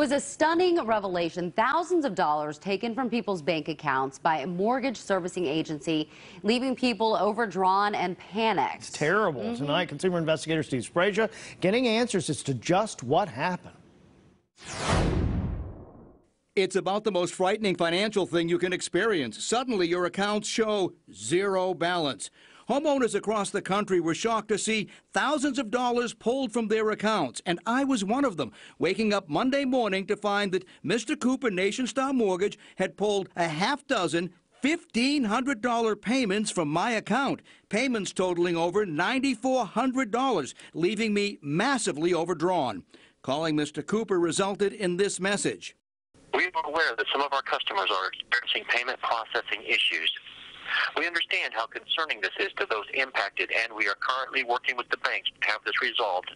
was a stunning revelation. Thousands of dollars taken from people's bank accounts by a mortgage servicing agency, leaving people overdrawn and panicked. It's terrible. Mm -hmm. Tonight, consumer investigator Steve Sbraccia getting answers as to just what happened. It's about the most frightening financial thing you can experience. Suddenly, your accounts show zero balance. Homeowners across the country were shocked to see thousands of dollars pulled from their accounts, and I was one of them, waking up Monday morning to find that Mr. Cooper Nationstar Mortgage had pulled a half dozen $1,500 payments from my account, payments totaling over $9,400, leaving me massively overdrawn. Calling Mr. Cooper resulted in this message. We are aware that some of our customers are experiencing payment processing issues. We understand how concerning this is to those impacted, and we are currently working with the banks to have this resolved.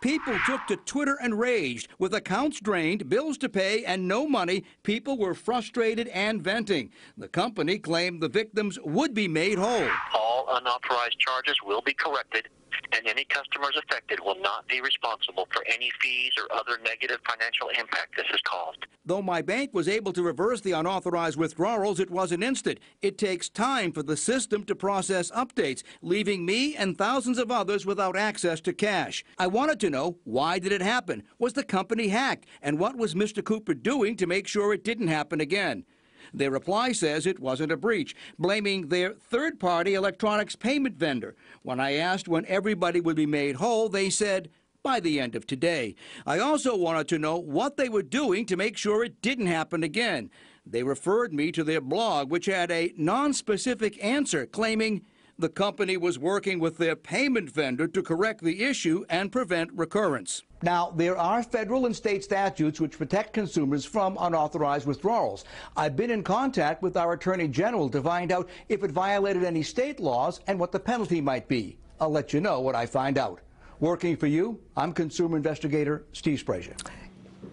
People took to Twitter and raged. With accounts drained, bills to pay, and no money, people were frustrated and venting. The company claimed the victims would be made whole. All unauthorized charges will be corrected and any customers affected will not be responsible for any fees or other negative financial impact this has caused. Though my bank was able to reverse the unauthorized withdrawals, it wasn't instant. It takes time for the system to process updates, leaving me and thousands of others without access to cash. I wanted to know why did it happen? Was the company hacked? And what was Mr. Cooper doing to make sure it didn't happen again? Their reply says it wasn't a breach, blaming their third party electronics payment vendor. When I asked when everybody would be made whole, they said, by the end of today. I also wanted to know what they were doing to make sure it didn't happen again. They referred me to their blog, which had a non-specific answer claiming the company was working with their payment vendor to correct the issue and prevent recurrence. Now, there are federal and state statutes which protect consumers from unauthorized withdrawals. I've been in contact with our Attorney General to find out if it violated any state laws and what the penalty might be. I'll let you know what I find out. Working for you, I'm consumer investigator Steve Sbraccia.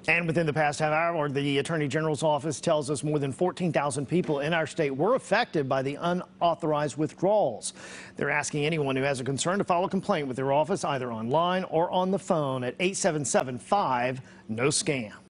And within the past half hour, the Attorney General's office tells us more than 14,000 people in our state were affected by the unauthorized withdrawals. They're asking anyone who has a concern to file a complaint with their office either online or on the phone at 877 5 no scam.